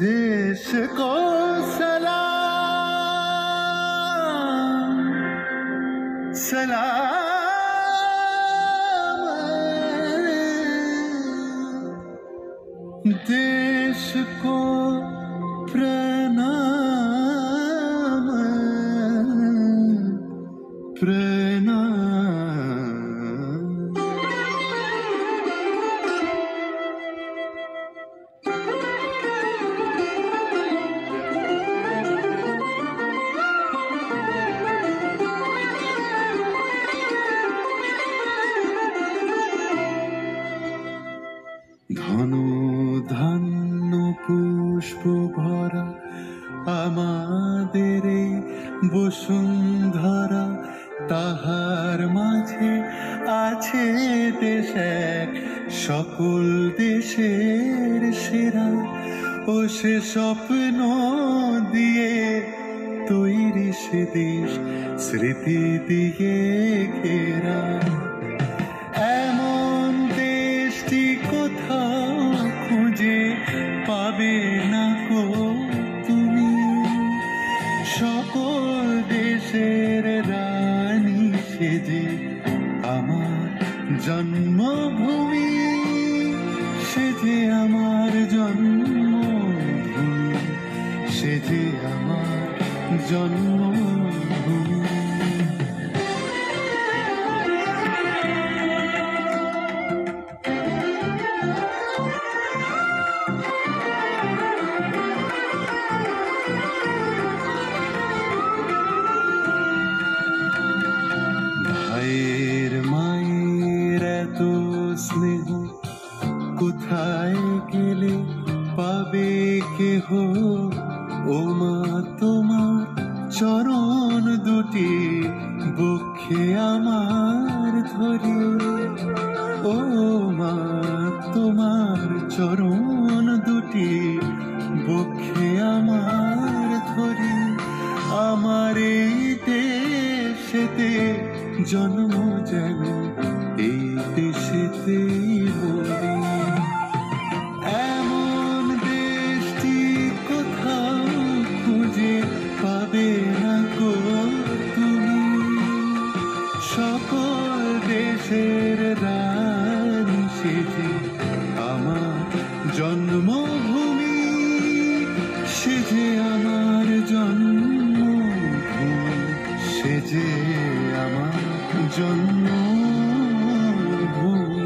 देश को सलाम सलाम देश को प्रणाम प्रणाम ধন ধান্য পুষ্প ভরা আমাদের বসুন্ধরা। তাহার মাঝে আছে দেশ এক, সকল দেশের সেরা। ও সে স্বপ্ন দিয়ে তৈরি সে দেশ, স্মৃতি দিয়ে ঘেরা। পাবে না গো তুমি। সকল দেশের রানী সেজে আমার জন্মভূমি, সেজে আমার জন্মভূমি, সেজে আমার জন্মভূমি। স্নেহ কোথায় গেলে পাবে কেহ? ও মা তোমার চরণ দুটি বক্ষে আমার ধরে। ও মা তোমার চরণ দুটি বক্ষে আমার ধরে। আমার এই দেশেতে জন্ম যেন দেশেতেই মরি এমন দেশটি কোথাও খুঁজে পাবে না গো তুমি। সকল দেশের রানী সেজে আমার জন্মভূমি সেজে আমার জন্মভূমি সেজে আমার জন্ম 呜。